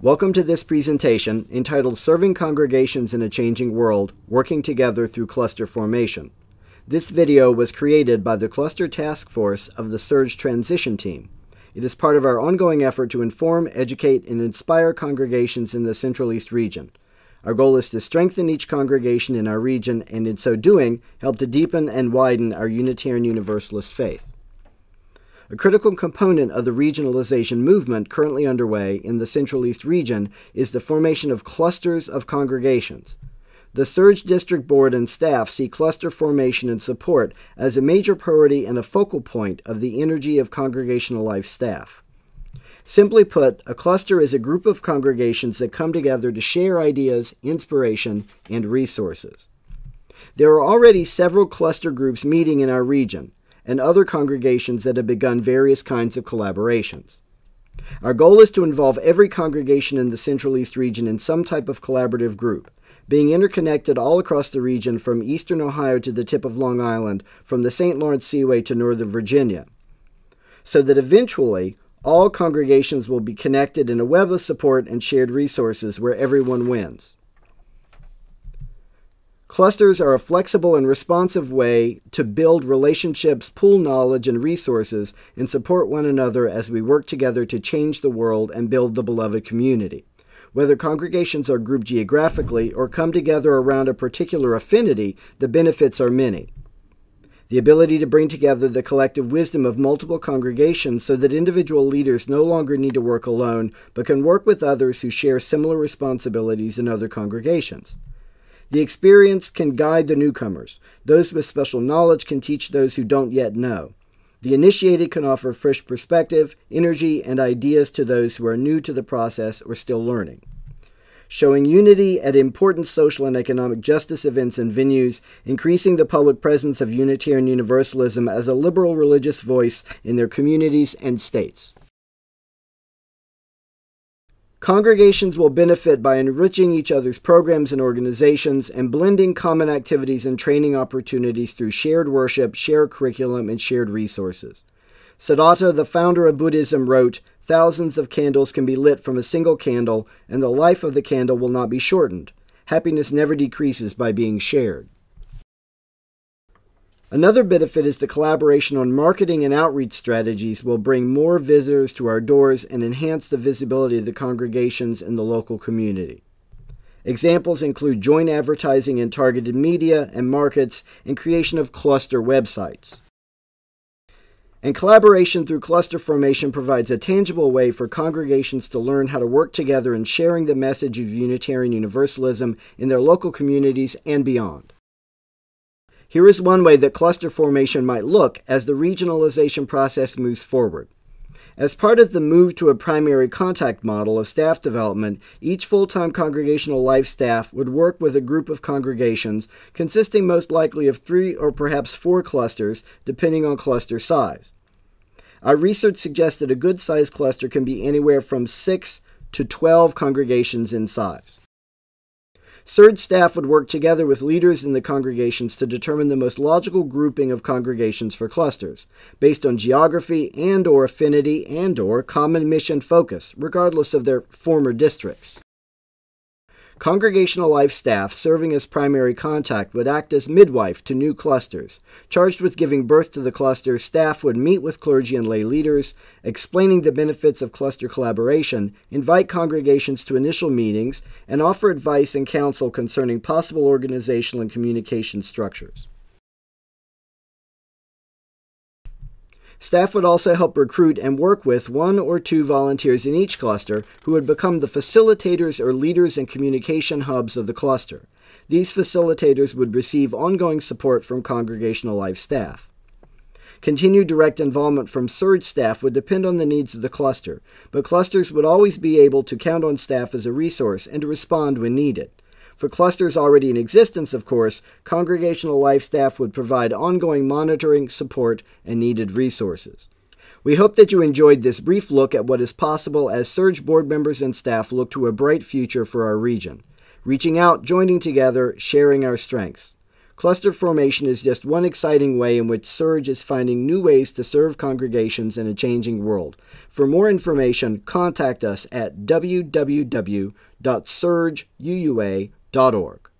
Welcome to this presentation entitled Serving Congregations in a Changing World Working Together Through Cluster Formation. This video was created by the Cluster Task Force of the CERG Transition Team. It is part of our ongoing effort to inform, educate, and inspire congregations in the Central East region. Our goal is to strengthen each congregation in our region and, in so doing, help to deepen and widen our Unitarian Universalist faith. A critical component of the regionalization movement currently underway in the Central East region is the formation of clusters of congregations. The CERG District Board and staff see cluster formation and support as a major priority and a focal point of the energy of congregational life staff. Simply put, a cluster is a group of congregations that come together to share ideas, inspiration, and resources. There are already several cluster groups meeting in our region, and other congregations that have begun various kinds of collaborations. Our goal is to involve every congregation in the Central East region in some type of collaborative group, being interconnected all across the region from eastern Ohio to the tip of Long Island, from the St. Lawrence Seaway to northern Virginia, so that eventually all congregations will be connected in a web of support and shared resources where everyone wins. Clusters are a flexible and responsive way to build relationships, pool knowledge and resources, and support one another as we work together to change the world and build the beloved community. Whether congregations are grouped geographically or come together around a particular affinity, the benefits are many. The ability to bring together the collective wisdom of multiple congregations so that individual leaders no longer need to work alone, but can work with others who share similar responsibilities in other congregations. The experienced can guide the newcomers. Those with special knowledge can teach those who don't yet know. The initiated can offer fresh perspective, energy, and ideas to those who are new to the process or still learning. Showing unity at important social and economic justice events and venues, increasing the public presence of Unitarian Universalism as a liberal religious voice in their communities and states. Congregations will benefit by enriching each other's programs and organizations and blending common activities and training opportunities through shared worship, shared curriculum, and shared resources. Siddhartha, the founder of Buddhism, wrote, Thousands of candles can be lit from a single candle, and the life of the candle will not be shortened. Happiness never decreases by being shared. Another benefit is the collaboration on marketing and outreach strategies will bring more visitors to our doors and enhance the visibility of the congregations in the local community. Examples include joint advertising in targeted media and markets and creation of cluster websites. And collaboration through cluster formation provides a tangible way for congregations to learn how to work together in sharing the message of Unitarian Universalism in their local communities and beyond. Here is one way that cluster formation might look as the regionalization process moves forward. As part of the move to a primary contact model of staff development, each full time congregational life staff would work with a group of congregations consisting most likely of three or perhaps four clusters, depending on cluster size. Our research suggests that a good sized cluster can be anywhere from 6 to 12 congregations in size. CERG staff would work together with leaders in the congregations to determine the most logical grouping of congregations for clusters, based on geography and or affinity and or common mission focus, regardless of their former districts. Congregational life staff serving as primary contact would act as midwife to new clusters. Charged with giving birth to the cluster, staff would meet with clergy and lay leaders, explaining the benefits of cluster collaboration, invite congregations to initial meetings, and offer advice and counsel concerning possible organizational and communication structures. Staff would also help recruit and work with one or two volunteers in each cluster who would become the facilitators or leaders and communication hubs of the cluster. These facilitators would receive ongoing support from congregational life staff. Continued direct involvement from CERG staff would depend on the needs of the cluster, but clusters would always be able to count on staff as a resource and to respond when needed. For clusters already in existence, of course, congregational life staff would provide ongoing monitoring, support, and needed resources. We hope that you enjoyed this brief look at what is possible as CERG board members and staff look to a bright future for our region. Reaching out, joining together, sharing our strengths. Cluster formation is just one exciting way in which CERG is finding new ways to serve congregations in a changing world. For more information, contact us at www.cerguua.org www.hdp.org.